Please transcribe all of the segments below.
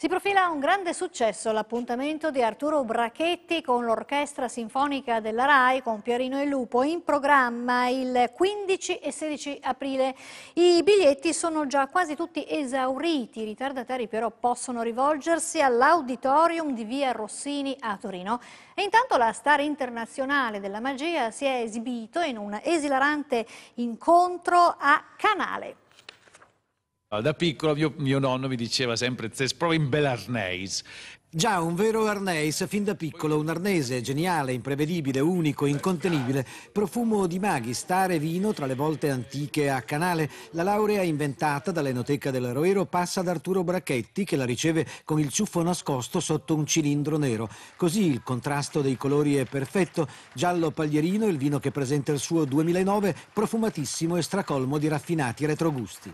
Si profila un grande successo l'appuntamento di Arturo Brachetti con l'Orchestra Sinfonica della RAI con Pierino e Lupo in programma il 15 e 16 aprile. I biglietti sono già quasi tutti esauriti, i ritardatari però possono rivolgersi all'auditorium di via Rossini a Torino. E intanto la star internazionale della magia si è esibito in un esilarante incontro a Canale. Da piccolo mio, mio, nonno mi diceva sempre provi in bel arnese. Già, un vero arnese, fin da piccolo, un arnese geniale, imprevedibile, unico, incontenibile. Profumo di maghi, stare vino tra le volte antiche a canale. La laurea inventata dall'Enoteca del Roero passa ad Arturo Bracchetti che la riceve con il ciuffo nascosto sotto un cilindro nero. Così il contrasto dei colori è perfetto. Giallo paglierino, il vino che presenta il suo 2009, profumatissimo e stracolmo di raffinati retrogusti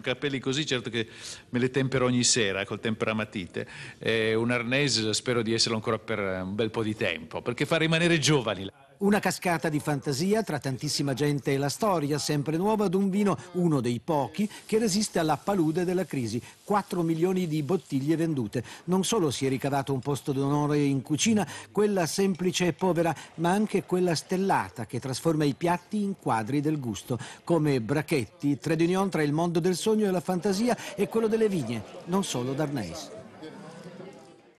capelli così certo che me le tempero ogni sera col temperamatite. E un arnese spero di esserlo ancora per un bel po' di tempo perché fa rimanere giovani una cascata di fantasia tra tantissima gente e la storia, sempre nuova, d'un vino, uno dei pochi, che resiste alla palude della crisi. 4 milioni di bottiglie vendute. Non solo si è ricavato un posto d'onore in cucina, quella semplice e povera, ma anche quella stellata che trasforma i piatti in quadri del gusto, come Brachetti, trade union tra il mondo del sogno e la fantasia e quello delle vigne, non solo d'Arnais.